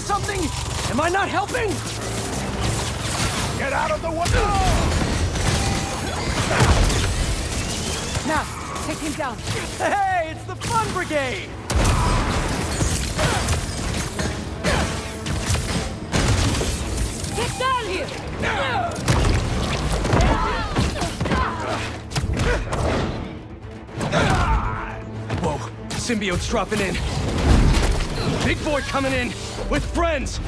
Something am I not helping? Get out of the way! Now, take him down. Hey, it's the Fun Brigade! Get down here! Whoa, symbiote's dropping in. Big boy coming in with friends.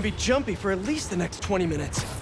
Gonna be jumpy for at least the next 20 minutes.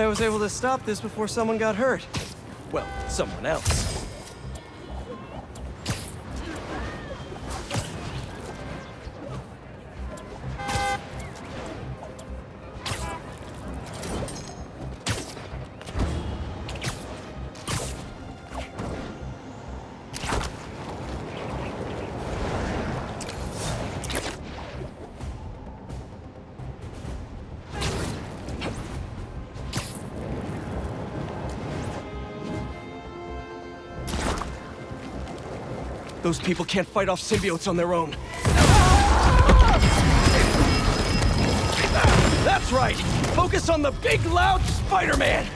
I was able to stop this before someone got hurt. Well, someone else. Those people can't fight off symbiotes on their own. That's right! Focus on the big, loud Spider-Man!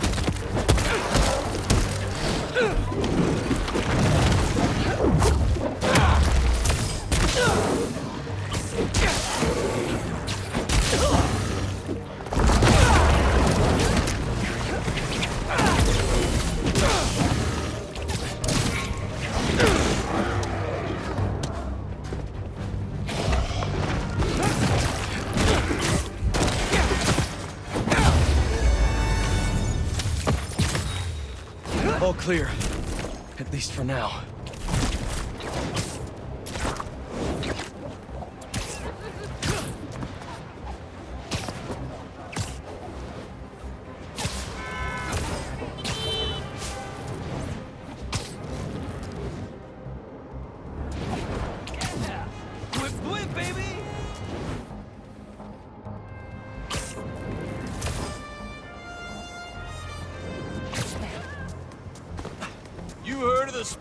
All clear. At least for now.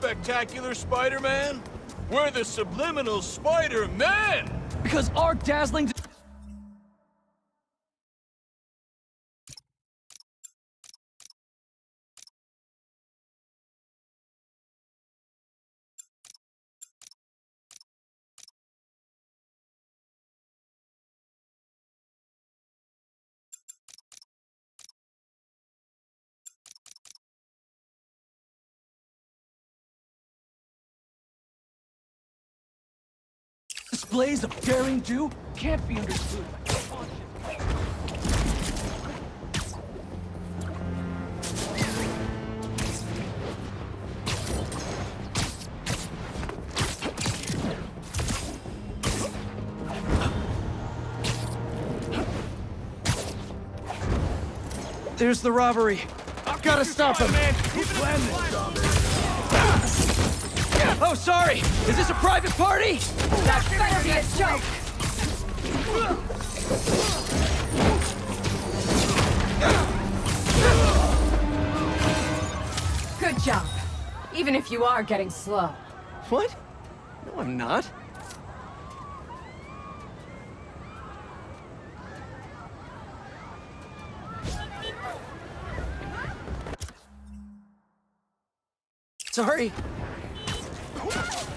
Spectacular Spider-Man? We're the subliminal Spider-Man! Because our dazzling displays of daring do can't be understood. There's the robbery. I've gotta stop him. Man, Oh, sorry. Is this a private party? That better be a joke! Good job. Even if you are getting slow. What? No, I'm not. Sorry. Yeah!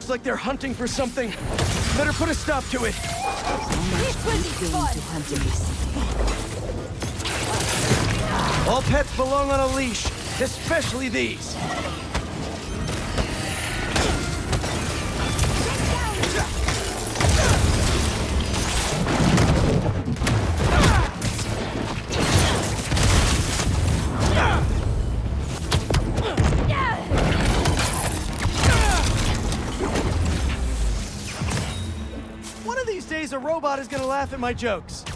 Looks like they're hunting for something. Better put a stop to it. All pets belong on a leash, especially these. Laugh at my jokes.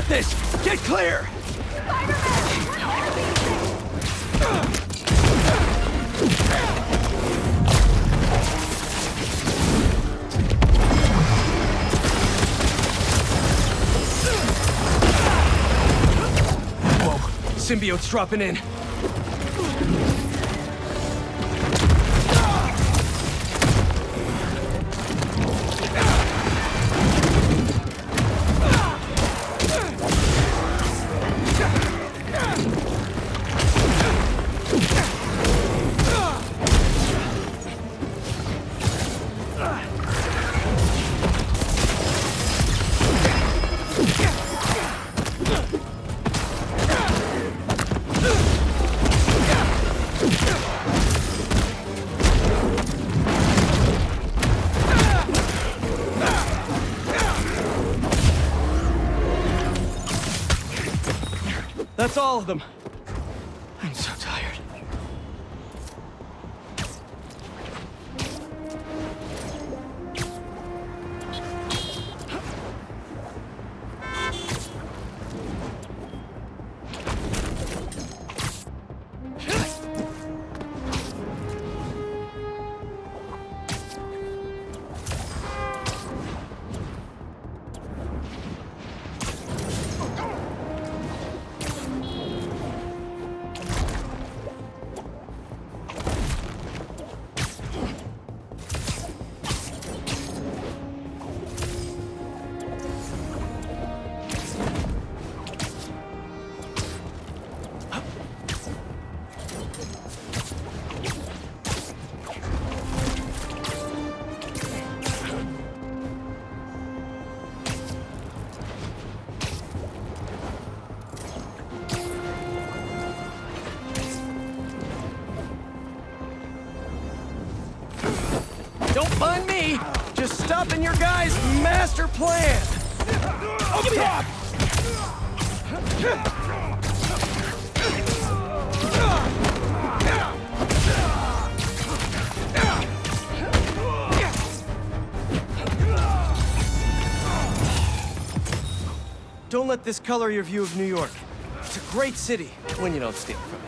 Got this! Get clear! Whoa, symbiote's dropping in. That's all of them. Find me just stopping your guy's master plan. Up top! Don't let this color your view of New York. It's a great city when you don't steal from it.